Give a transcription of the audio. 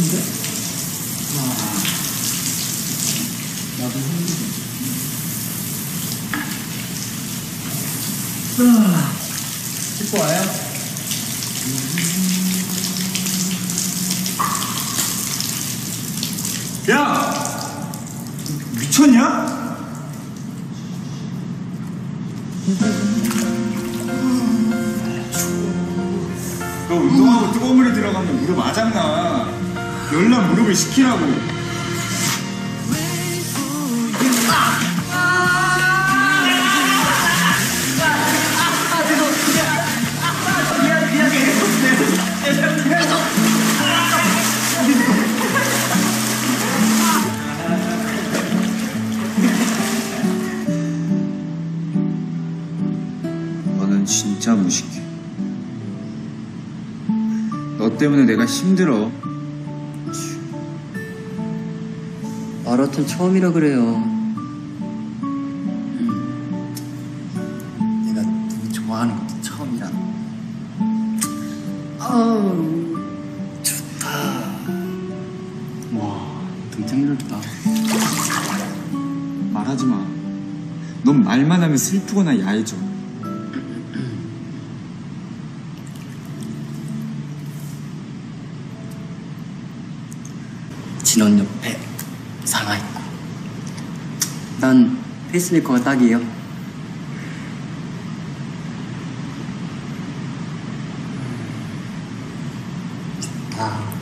힘든데? 와. 나도 힘들어. 아, 씻고 와요? 야! 미쳤냐? 너 운동하고 뜨거운 물에 들어가면 무릎 아작나. 열난 무릎을 식히라고. 너는 진짜 무식해. 너 때문에 내가 힘들어. 마라톤 처음이라 그래요. 내가 누구 좋아하는 것도 처음이라. 아우, 좋다. 와, 등장 넓다. 말하지 마. 넌 말만 하면 슬프거나 야해져. 진원 옆에 살아있고. 난 페이스메이커가 딱이에요. 음. 아.